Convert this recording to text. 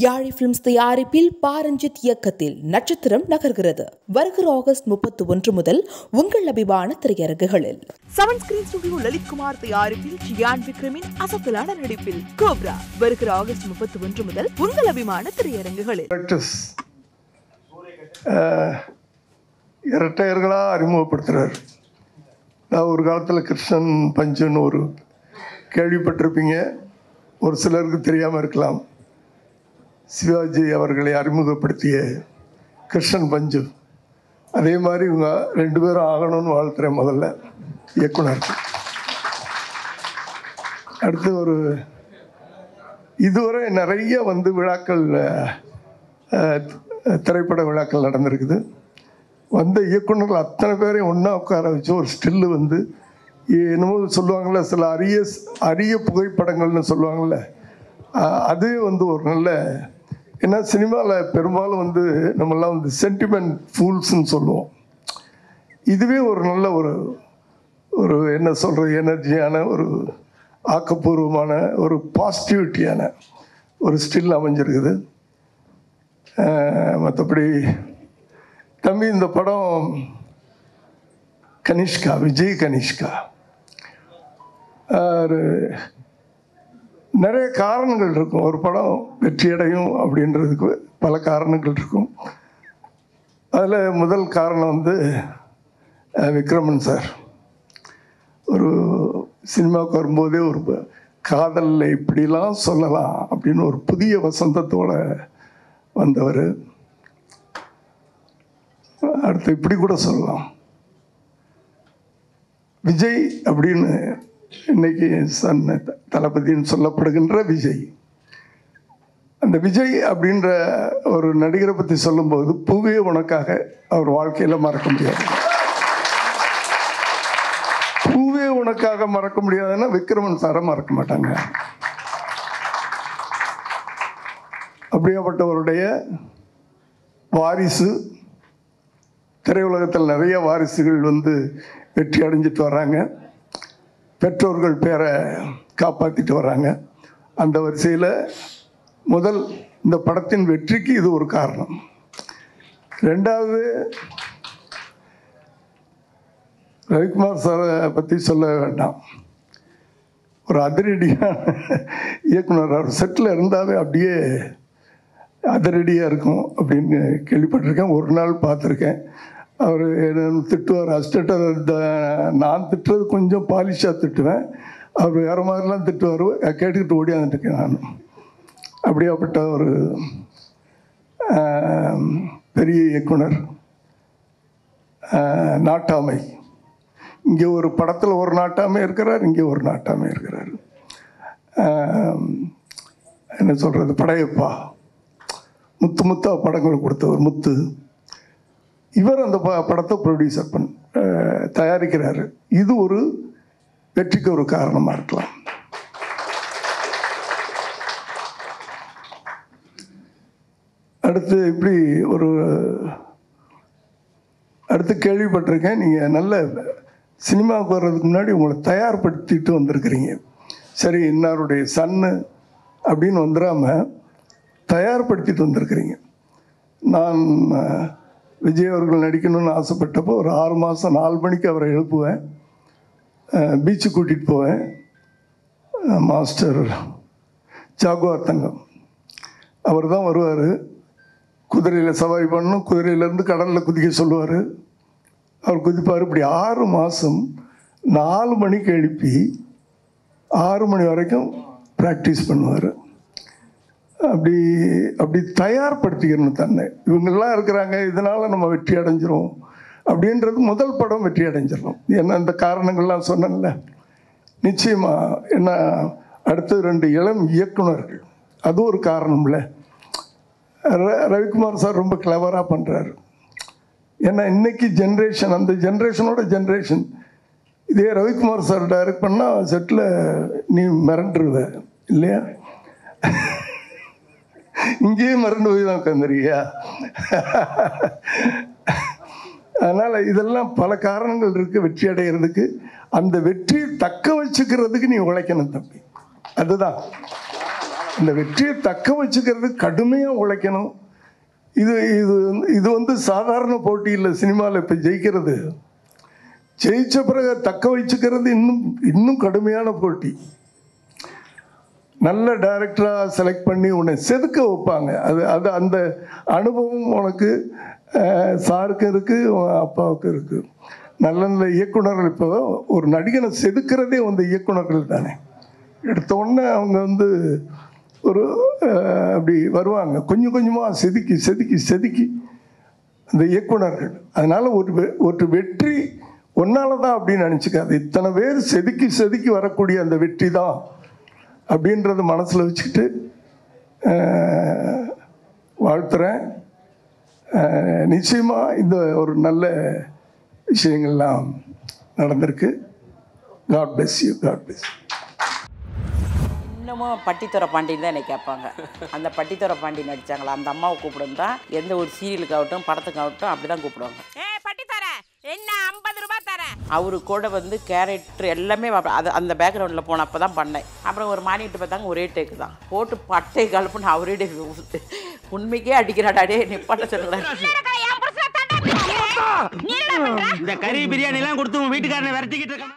யாழி பிலிம்ஸ் தயாரிப்பில் பாரஞ்சித் இயக்கத்தில் நட்சத்திரம் நகர்கிறது. வருகிற ஆகஸ்ட் முப்பத்தி ஒன்று முதல் உங்கள் அபிமான திரையரங்குகளில். செவன் ஸ்கிரீன் ஸ்டுடியோ லலித்குமார் தயாரிப்பில் ஜியான் விக்ரமின் அசத்தலான நடிப்பில் கோப்ரா வருகிற ஆகஸ்ட் முப்பத்தி ஒன்று முதல் உங்கள் அபிமான திரையரங்குகளில். இரட்டையர்களாக அறிமுகப்படுத்துகிறார் நான் ஒரு காலத்தில் கிருஷ்ணன் பஞ்சுன்னு ஒரு கேள்விப்பட்டிருப்பீங்க. ஒரு சிலருக்கு தெரியாமல் இருக்கலாம். சிவாஜி அவர்களை அறிமுகப்படுத்திய கிருஷ்ணன் பஞ்சு. அதே மாதிரி இவங்க ரெண்டு பேரும் ஆகணும்னு வாழ்த்துறேன் முதல்ல இயக்குனர். அடுத்து ஒரு இதுவரை நிறைய வந்து விழாக்கள் திரைப்பட விழாக்கள் நடந்திருக்குது. வந்த இயக்குனர்கள் அத்தனை பேரையும் ஒன்றா உட்கார வச்சு ஒரு ஸ்டில்லு வந்து என்னமோ சொல்லுவாங்கள்ல சில அரிய அரிய புகைப்படங்கள்னு சொல்லுவாங்கள்ல அதே அது வந்து ஒரு நல்ல ஏன்னா சினிமாவில் பெரும்பாலும் வந்து நம்மெல்லாம் வந்து சென்டிமெண்ட் ஃபூல்ஸ்ன்னு சொல்லுவோம். இதுவே ஒரு நல்ல ஒரு ஒரு என்ன சொல்கிறது எனர்ஜியான ஒரு ஆக்கப்பூர்வமான ஒரு பாசிட்டிவிட்டியான ஒரு ஸ்டில் அமைஞ்சிருக்குது. மற்றபடி தம்பி இந்த படம் கனிஷ்கா விஜய் கனிஷ்கா. ஒரு நிறைய காரணங்கள் இருக்கும். ஒரு படம் வெற்றியடையும் அப்படின்றதுக்கு பல காரணங்கள் இருக்கும். அதில் முதல் காரணம் வந்து விக்ரமன் சார். ஒரு சினிமாவுக்கு வரும்போதே ஒரு காதலில் இப்படிலாம் சொல்லலாம் அப்படின்னு ஒரு புதிய வசந்தத்தோடு வந்தவர். அடுத்து இப்படி கூட சொல்லலாம். விஜய் அப்படின்னு இன்னைக்கு சன் தளபதின்னு சொல்லப்படுகின்ற விஜய். அந்த விஜய் அப்படின்ற ஒரு நடிகரை பற்றி சொல்லும்போது பூவே உனக்காக அவர் வாழ்க்கையில் மறக்க முடியாது. பூவே உனக்காக மறக்க முடியாதுன்னா விக்ரமன் சாரை மறக்க மாட்டாங்க. அப்படியாப்பட்டவருடைய வாரிசு திரையுலகத்தில் நிறைய வாரிசுகள் வந்து வெற்றி அடைஞ்சிட்டு வர்றாங்க. பெற்றோர்கள் பேரை காப்பாற்றிட்டு வராங்க. அந்த வரிசையில் முதல் இந்த படத்தின் வெற்றிக்கு இது ஒரு காரணம். ரெண்டாவது ரவிக்குமார் சாரை பற்றி சொல்ல வேண்டாம். ஒரு அதிரடியான இயக்குனர் அவர் செட்டில் இருந்தாவே அப்படியே அதிரடியாக இருக்கும் அப்படின்னு கேள்விப்பட்டிருக்கேன். ஒரு நாள் பார்த்துருக்கேன். அவர் என்ன திட்டுவார். அஸ்டேட்டர் நான் திட்டுறது கொஞ்சம் பாலிஷாக திட்டுவேன். அவர் வேறு மாதிரிலாம் திட்டுவார். கேட்டுக்கிட்டு ஓடியாந்துட்டுருக்கேன் நான். அப்படியாப்பட்ட ஒரு பெரிய இயக்குனர் நாட்டாமை. இங்கே ஒரு படத்தில் ஒரு நாட்டாமே இருக்கிறார் இங்கே ஒரு நாட்டாமே இருக்கிறார். என்ன சொல்கிறது படையப்பா. முத்து முத்தா படங்கள் கொடுத்தவர் முத்து. இவர் அந்த ப படத்தை ப்ரொடியூசர் பண் தயாரிக்கிறாரு. இது ஒரு வெற்றிக்கு ஒரு காரணமாக இருக்கலாம். அடுத்து இப்படி ஒரு அடுத்து கேள்விப்பட்டிருக்கேன். நீங்கள் நல்ல சினிமாவுக்கு வர்றதுக்கு முன்னாடி உங்களை தயார்படுத்திட்டு வந்திருக்கிறீங்க. சரி இன்னாருடைய சன்னு அப்படின்னு வந்துடாமல் தயார்படுத்திட்டு வந்திருக்கிறீங்க. நான் விஜய் அவர்கள் நடிக்கணும்னு ஆசைப்பட்டப்போ ஒரு ஆறு மாதம் நாலு மணிக்கு அவரை எழுப்புவேன். பீச்சு கூட்டிகிட்டு போவேன். மாஸ்டர் ஜாகுவார் தங்கம். அவர் தான் வருவார். குதிரையில் சவாரி பண்ணணும். குதிரையிலேருந்து கடலில் குதிக்க சொல்லுவார். அவர் குதிப்பார். இப்படி ஆறு மாதம் நாலு மணிக்கு எழுப்பி ஆறு மணி வரைக்கும் ப்ராக்டிஸ் பண்ணுவார். அப்படி அப்படி தயார்படுத்திக்கணும் தன்னை. இவங்கெல்லாம் இருக்கிறாங்க இதனால் நம்ம வெற்றி அடைஞ்சிரும் அப்படின்றது முதல் படம் வெற்றி அடைஞ்சிடணும். ஏன்னா இந்த காரணங்கள்லாம் சொன்னேன்ல. நிச்சயமாக என்ன அடுத்து ரெண்டு இளம் இயக்குநர்கள். அது ஒரு காரணம்ல. ர- ரவிக்குமார் சார் ரொம்ப கிளவராக பண்ணுறாரு ஏன்னா இன்னைக்கு ஜென்ரேஷன் அந்த ஜென்ரேஷனோட ஜென்ரேஷன் இதே ரவிக்குமார் சார் டைரக்ட் பண்ணால் செட்டில் நீ மிரண்டுருவ இல்லையா? இங்கேயே மறந்து போய் தான் உட்காந்துருக்கியா அதனால் இதெல்லாம் பல காரணங்கள் இருக்குது வெற்றி அடைகிறதுக்கு அந்த வெற்றியை தக்க வச்சுக்கிறதுக்கு நீ உழைக்கணும் தம்பி. அதுதான். இந்த வெற்றியை தக்க வச்சுக்கிறது கடுமையாக உழைக்கணும். இது இது வந்து- இது வந்து சாதாரண போட்டி இல்லை சினிமாவில் இப்போ ஜெயிக்கிறது. ஜெயிச்ச பிறகு தக்க வச்சுக்கிறது இன்னும் இன்னும் கடுமையான போட்டி. நல்ல டைரக்டராக செலக்ட் பண்ணி உன்னை செதுக்க வைப்பாங்க. அது அது அந்த அனுபவம் உனக்கு சாருக்கு சாருக்கும் இருக்குது அப்பாவுக்கும் இருக்குது நல்ல நல்ல இயக்குனர்கள் இப்போ ஒரு நடிகனை செதுக்கிறதே வந்து இயக்குனர்கள் தானே. எடுத்த உடனே அவங்க வந்து ஒரு அப்படி வருவாங்க. கொஞ்சம் கொஞ்சமாக செதுக்கி செதுக்கி செதுக்கி அந்த இயக்குனர்கள். அதனால் ஒரு வெ- ஒரு வெற்றி ஒன்றால் தான் அப்படின்னு நினச்சிக்காது. இத்தனை பேர் செதுக்கி செதுக்கி வரக்கூடிய அந்த வெற்றி தான் அப்படின்றத மனசில் வச்சுக்கிட்டு வாழ்த்துறேன். நிச்சயமாக இந்த ஒரு நல்ல விஷயங்கள்லாம் நடந்திருக்கு. God bless you god bless இன்னமும் பட்டித்துறை பாண்டியன் தான் என்னை கேட்பாங்க. அந்த பட்டித்துறை பாண்டி நடிச்சாங்களா? அந்த அம்மாவை கூப்பிடுந்தா எந்த ஒரு சீரியலுக்காகட்டும் படத்துக்காகட்டும் அப்படி தான் கூப்பிடுவாங்க. என்ன ஐம்பது ரூபாய் தரேன். அவரு கூட வந்து கேரக்டர் எல்லாமே அது அந்த பேக்ரவுண்டில் போனப்போ தான் பண்ணேன். அப்புறம் ஒரு மானிட்டு பார்த்தாங்க ஒரே டேக்கு தான். போட்டு பட்டை கலப்புன்னு அவரே உண்மைக்கே அடிக்கிறாடாடே நிப்பாட்ட சொல்லுறேன் இந்த கறி பிரியாணி எல்லாம் கொடுத்து வீட்டுக்காரனை விரட்டிக்கிட்டு இருக்கான்.